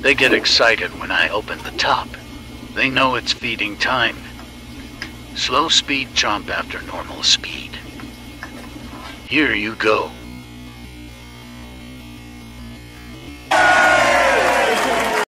They get excited when I open the top. They know it's feeding time. Slow speed jump after normal speed. Here you go.